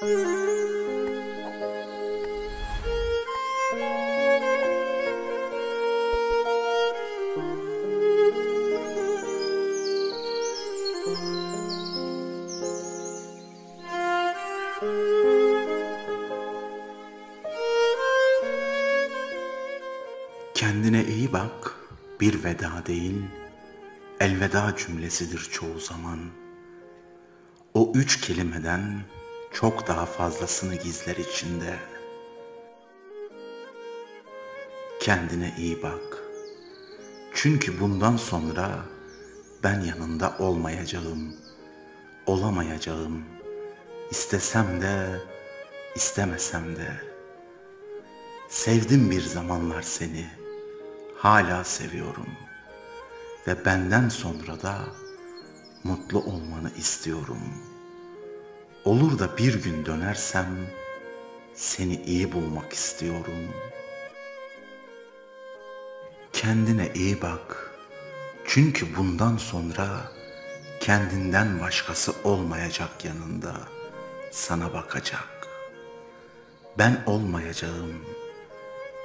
Kendine iyi bak, bir veda değil, elveda cümlesidir çoğu zaman. O üç kelimeden çok daha fazlasını gizler içinde. Kendine iyi bak. Çünkü bundan sonra ben yanında olmayacağım, olamayacağım. İstesem de, istemesem de. Sevdim bir zamanlar seni.'' hala seviyorum ve benden sonra da mutlu olmanı istiyorum. Olur da bir gün dönersem seni iyi bulmak istiyorum. Kendine iyi bak. Çünkü bundan sonra kendinden başkası olmayacak yanında sana bakacak. Ben olmayacağım.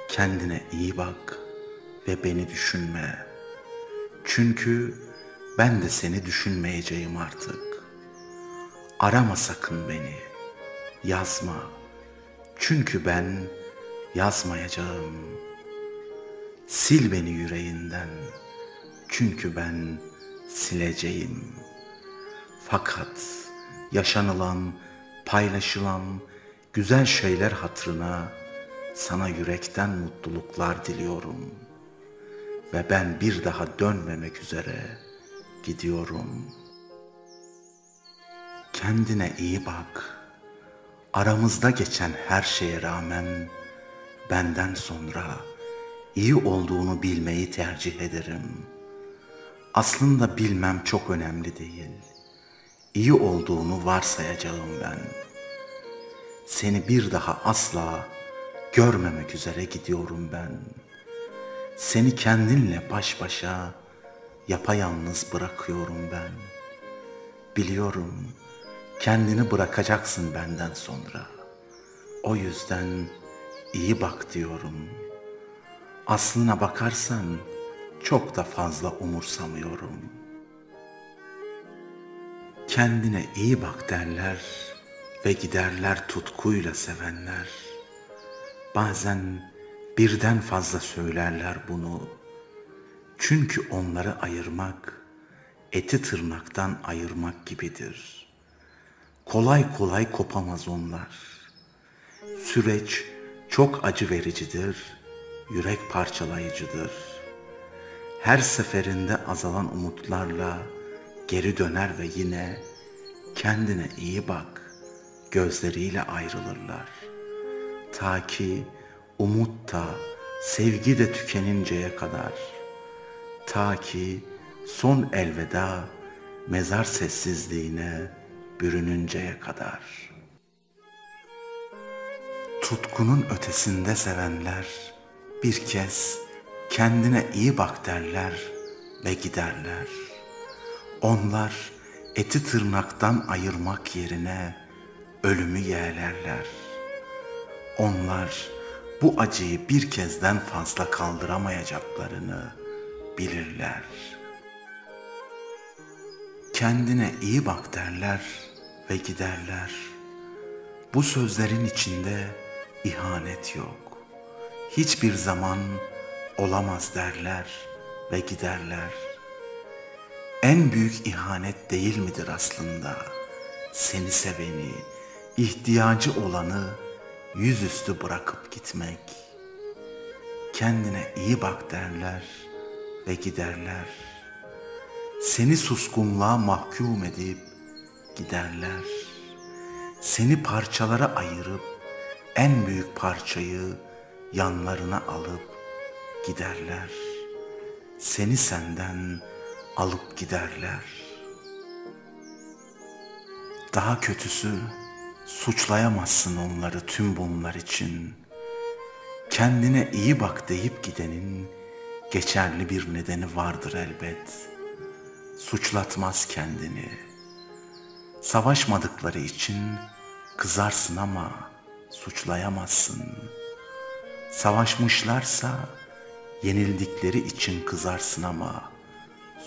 Kendine iyi bak.'' ve beni düşünme. Çünkü ben de seni düşünmeyeceğim artık. Arama sakın beni, yazma. Çünkü ben yazmayacağım. Sil beni yüreğinden. Çünkü ben sileceğim. Fakat yaşanılan, paylaşılan güzel şeyler hatırına sana yürekten mutluluklar diliyorum.'' ve ben bir daha dönmemek üzere gidiyorum. Kendine iyi bak. Aramızda geçen her şeye rağmen benden sonra iyi olduğunu bilmeyi tercih ederim. Aslında bilmem çok önemli değil. İyi olduğunu varsayacağım ben. Seni bir daha asla görmemek üzere gidiyorum ben.'' Seni kendinle baş başa yapayalnız bırakıyorum ben. Biliyorum kendini bırakacaksın benden sonra. O yüzden iyi bak diyorum. Aslına bakarsan çok da fazla umursamıyorum. Kendine iyi bak derler ve giderler tutkuyla sevenler. Bazen birden fazla söylerler bunu. Çünkü onları ayırmak, eti tırnaktan ayırmak gibidir. Kolay kolay kopamaz onlar. Süreç çok acı vericidir, yürek parçalayıcıdır. Her seferinde azalan umutlarla geri döner ve yine kendine iyi bak gözleriyle ayrılırlar. Ta ki umut da, sevgi de tükeninceye kadar, ta ki son elveda mezar sessizliğine bürününceye kadar. Tutkunun ötesinde sevenler bir kez kendine iyi bak derler ve giderler. Onlar eti tırnaktan ayırmak yerine ölümü yeğlerler. Onlar bu acıyı bir kezden fazla kaldıramayacaklarını bilirler. Kendine iyi bak derler ve giderler. Bu sözlerin içinde ihanet yok. Hiçbir zaman olamaz derler ve giderler. En büyük ihanet değil midir aslında? Seni seveni, ihtiyacı olanı yüzüstü bırakıp gitmek. Kendine iyi bak derler ve giderler. Seni suskunluğa mahkum edip giderler. Seni parçalara ayırıp en büyük parçayı yanlarına alıp giderler. Seni senden alıp giderler. Daha kötüsü Suçlayamazsın onları tüm bunlar için. Kendine iyi bak deyip gidenin geçerli bir nedeni vardır elbet. Suçlatmaz kendini. Savaşmadıkları için kızarsın ama suçlayamazsın. Savaşmışlarsa yenildikleri için kızarsın ama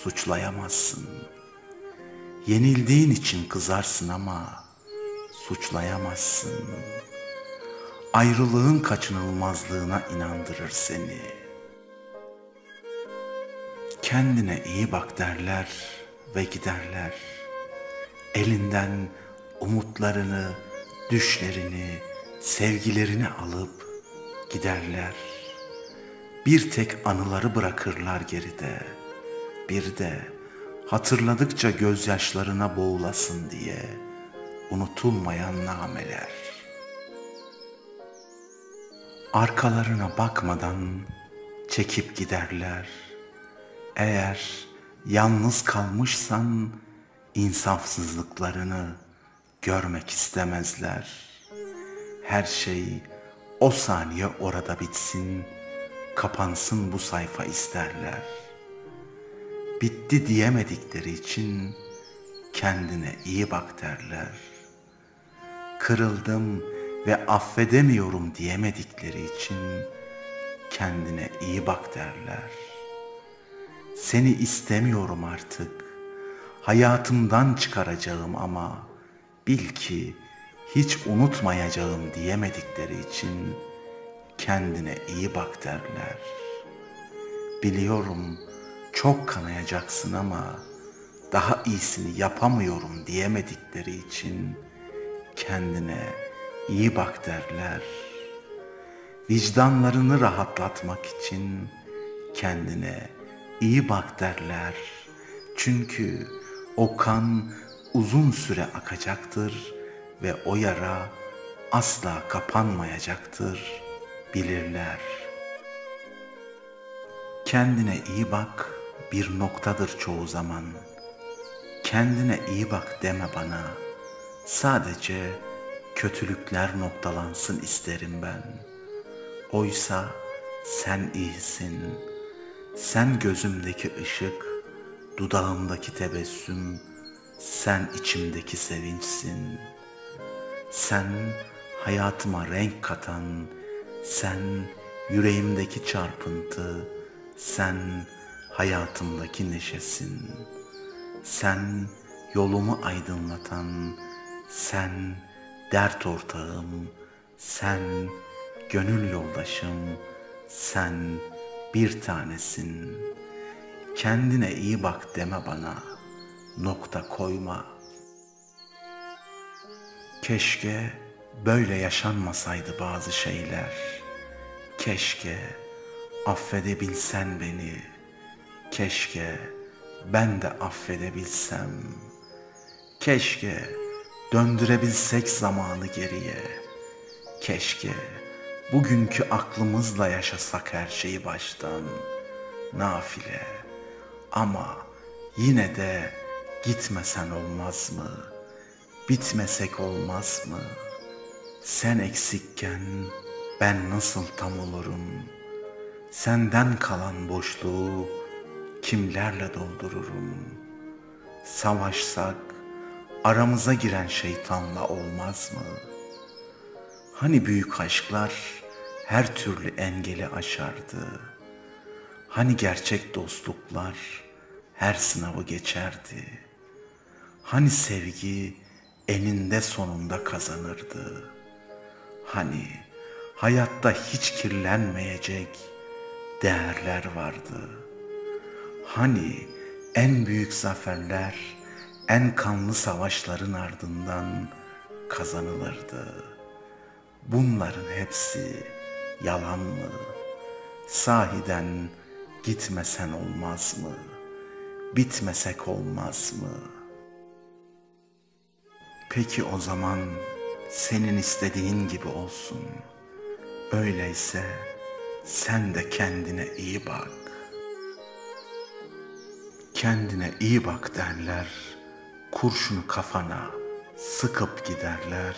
suçlayamazsın. Yenildiğin için kızarsın ama suçlayamazsın. Ayrılığın kaçınılmazlığına inandırır seni. Kendine iyi bak derler ve giderler. Elinden umutlarını, düşlerini, sevgilerini alıp giderler. Bir tek anıları bırakırlar geride. Bir de hatırladıkça gözyaşlarına boğulasın diye unutulmayan nameler. Arkalarına bakmadan çekip giderler. Eğer yalnız kalmışsan insafsızlıklarını görmek istemezler. Her şey o saniye orada bitsin, kapansın bu sayfa isterler. Bitti diyemedikleri için kendine iyi bak derler. Kırıldım ve affedemiyorum diyemedikleri için kendine iyi bak derler. Seni istemiyorum artık. Hayatımdan çıkaracağım ama bil ki hiç unutmayacağım diyemedikleri için kendine iyi bak derler. Biliyorum çok kanayacaksın ama daha iyisini yapamıyorum diyemedikleri için kendine iyi bak derler. Vicdanlarını rahatlatmak için kendine iyi bak derler. Çünkü o kan uzun süre akacaktır ve o yara asla kapanmayacaktır bilirler. Kendine iyi bak bir noktadır çoğu zaman. Kendine iyi bak deme bana. Sadece kötülükler noktalansın isterim ben. Oysa sen iyisin. Sen gözümdeki ışık, dudağımdaki tebessüm, sen içimdeki sevinçsin. Sen hayatıma renk katan, sen yüreğimdeki çarpıntı, sen hayatımdaki neşesin. Sen yolumu aydınlatan, sen dert ortağım, sen gönül yoldaşım, sen bir tanesin. Kendine iyi bak deme bana, nokta koyma. Keşke böyle yaşanmasaydı bazı şeyler. Keşke affedebilsen beni. Keşke ben de affedebilsem. Keşke döndürebilsek zamanı geriye. Keşke bugünkü aklımızla yaşasak her şeyi baştan. Nafile ama yine de gitmesen olmaz mı? Bitmesek olmaz mı? Sen eksikken ben nasıl tam olurum? Senden kalan boşluğu kimlerle doldururum? Savaşsak aramıza giren şeytanla olmaz mı? Hani büyük aşklar her türlü engeli aşardı? Hani gerçek dostluklar her sınavı geçerdi? Hani sevgi eninde sonunda kazanırdı? Hani hayatta hiç kirlenmeyecek değerler vardı? Hani en büyük zaferler en kanlı savaşların ardından kazanılırdı. Bunların hepsi yalan mı? Sahiden gitmesen olmaz mı? Bitmesek olmaz mı? Peki o zaman senin istediğin gibi olsun. Öyleyse sen de kendine iyi bak. Kendine iyi bak derler kurşunu kafana sıkıp giderler.